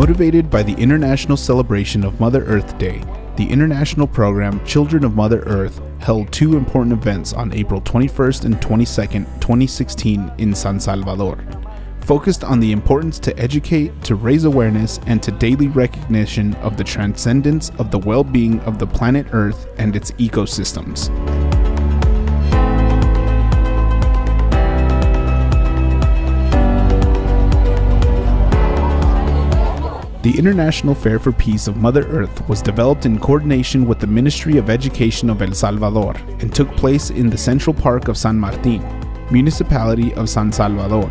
Motivated by the international celebration of Mother Earth Day, the international program Children of Mother Earth held two important events on April 21st and 22nd, 2016 in San Salvador. Focused on the importance to educate, to raise awareness, and to daily recognition of the transcendence of the well being of the planet Earth and its ecosystems. The International Fair for Peace of Mother Earth was developed in coordination with the Ministry of Education of El Salvador and took place in the Central Park of San Martin, municipality of San Salvador.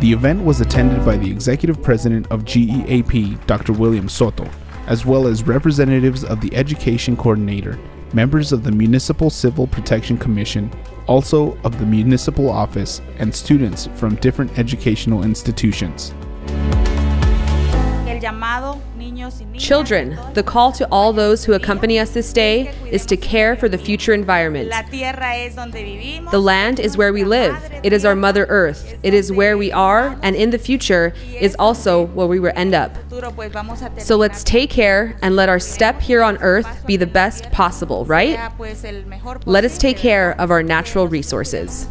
The event was attended by the Executive President of GEAP, Dr. William Soto, as well as representatives of the Education Coordinator, members of the Municipal Civil Protection Commission, also of the Municipal Office, and students from different educational institutions. Children, the call to all those who accompany us this day is to care for the future environment. The land is where we live. It is our Mother Earth. It is where we are, and in the future is also where we will end up. So let's take care and let our step here on Earth be the best possible, right? Let us take care of our natural resources.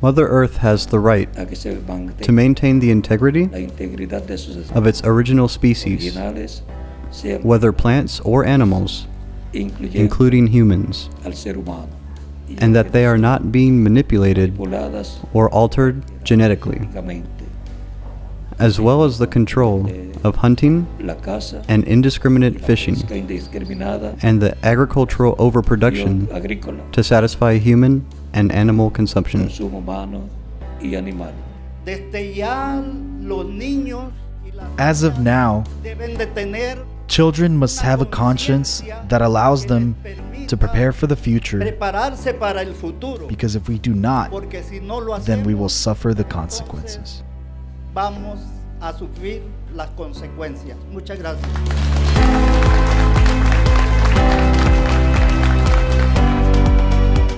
Mother Earth has the right to maintain the integrity of its original species, whether plants or animals, including humans, and that they are not being manipulated or altered genetically, as well as the control of hunting and indiscriminate fishing, and the agricultural overproduction to satisfy human and animal consumption. As of now, children must have a conscience that allows them to prepare for the future because if we do not, then we will suffer the consequences. Vamos a sufrir las consecuencias. Muchas gracias.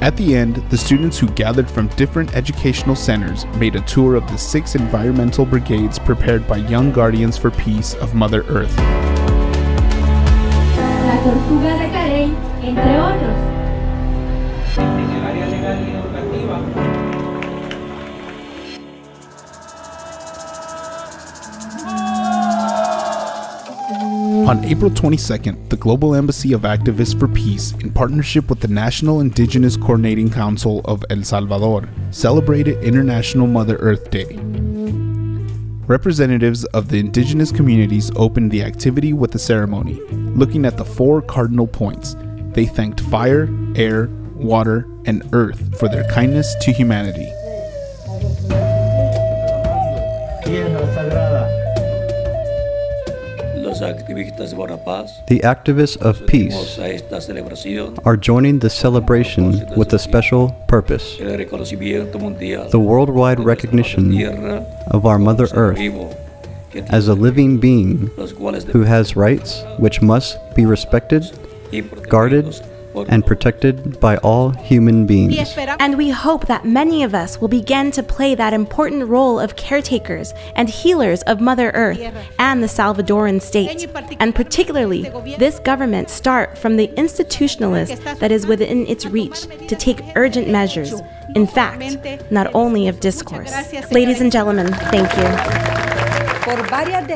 At the end, the students who gathered from different educational centers made a tour of the six environmental brigades prepared by Young Guardians for Peace of Mother Earth. On April 22nd, the Global Embassy of Activists for Peace, in partnership with the National Indigenous Coordinating Council of El Salvador, celebrated International Mother Earth Day. Representatives of the indigenous communities opened the activity with a ceremony, looking at the four cardinal points. They thanked fire, air, water, and earth for their kindness to humanity. The activists of peace are joining the celebration with a special purpose the worldwide recognition of our Mother Earth as a living being who has rights which must be respected, guarded, and protected by all human beings. And we hope that many of us will begin to play that important role of caretakers and healers of Mother Earth and the Salvadoran state. And particularly, this government start from the institutionalist that is within its reach to take urgent measures. In fact, not only of discourse. Ladies and gentlemen, thank you.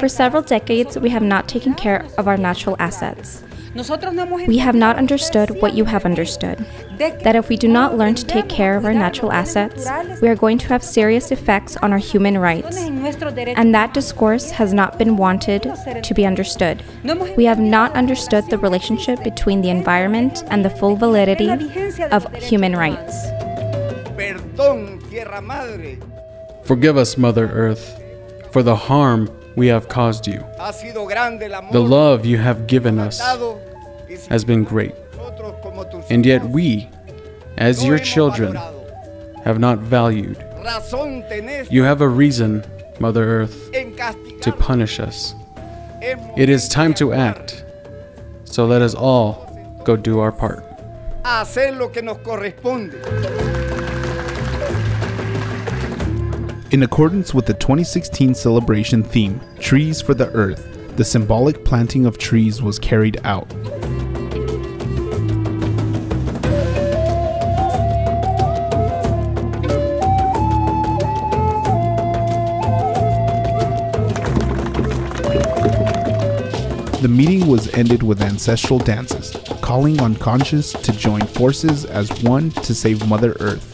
For several decades, we have not taken care of our natural assets. We have not understood what you have understood that if we do not learn to take care of our natural assets, we are going to have serious effects on our human rights. And that discourse has not been wanted to be understood. We have not understood the relationship between the environment and the full validity of human rights. Forgive us, Mother Earth, for the harm we have caused you. The love you have given us has been great. And yet we, as your children, have not valued. You have a reason, Mother Earth, to punish us. It is time to act. So let us all go do our part. In accordance with the 2016 celebration theme, Trees for the Earth, the symbolic planting of trees was carried out. The meeting was ended with ancestral dances, calling on conscious to join forces as one to save Mother Earth.